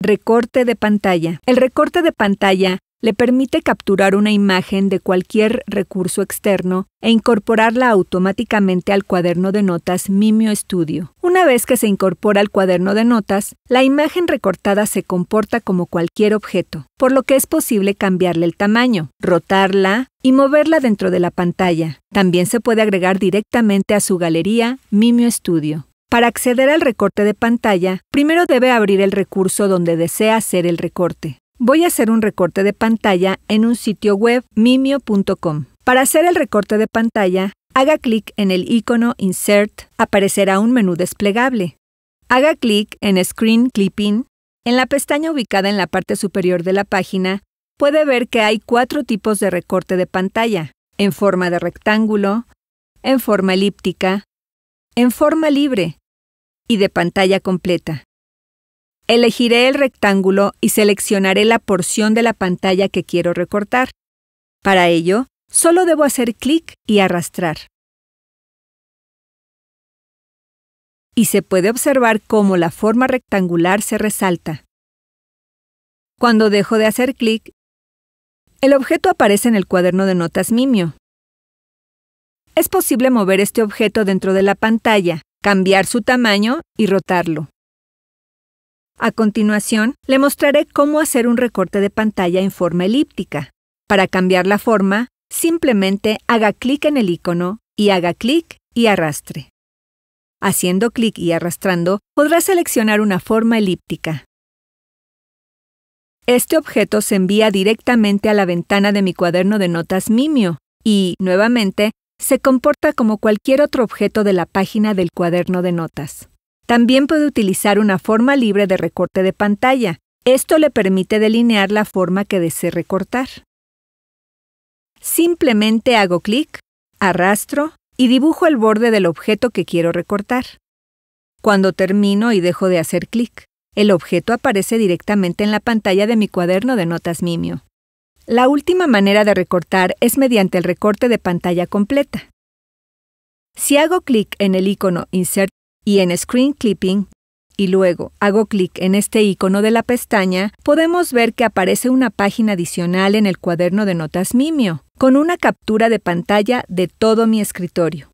Recorte de pantalla. El recorte de pantalla le permite capturar una imagen de cualquier recurso externo e incorporarla automáticamente al cuaderno de notas Mimio Studio. Una vez que se incorpora al cuaderno de notas, la imagen recortada se comporta como cualquier objeto, por lo que es posible cambiarle el tamaño, rotarla y moverla dentro de la pantalla. También se puede agregar directamente a su galería Mimio Studio. Para acceder al recorte de pantalla, primero debe abrir el recurso donde desea hacer el recorte. Voy a hacer un recorte de pantalla en un sitio web mimio.com. Para hacer el recorte de pantalla, haga clic en el icono Insert, aparecerá un menú desplegable. Haga clic en Screen Clipping. En la pestaña ubicada en la parte superior de la página, puede ver que hay cuatro tipos de recorte de pantalla, en forma de rectángulo, en forma elíptica, en forma libre y de pantalla completa. Elegiré el rectángulo y seleccionaré la porción de la pantalla que quiero recortar. Para ello, solo debo hacer clic y arrastrar. Y se puede observar cómo la forma rectangular se resalta. Cuando dejo de hacer clic, el objeto aparece en el cuaderno de notas Mimio. Es posible mover este objeto dentro de la pantalla, cambiar su tamaño y rotarlo. A continuación, le mostraré cómo hacer un recorte de pantalla en forma elíptica. Para cambiar la forma, simplemente haga clic en el icono y haga clic y arrastre. Haciendo clic y arrastrando, podrá seleccionar una forma elíptica. Este objeto se envía directamente a la ventana de mi cuaderno de notas Mimio y, nuevamente, se comporta como cualquier otro objeto de la página del cuaderno de notas. También puede utilizar una forma libre de recorte de pantalla. Esto le permite delinear la forma que desee recortar. Simplemente hago clic, arrastro y dibujo el borde del objeto que quiero recortar. Cuando termino y dejo de hacer clic, el objeto aparece directamente en la pantalla de mi cuaderno de notas Mimio. La última manera de recortar es mediante el recorte de pantalla completa. Si hago clic en el icono Insert y en Screen Clipping, y luego hago clic en este icono de la pestaña, podemos ver que aparece una página adicional en el cuaderno de notas Mimio, con una captura de pantalla de todo mi escritorio.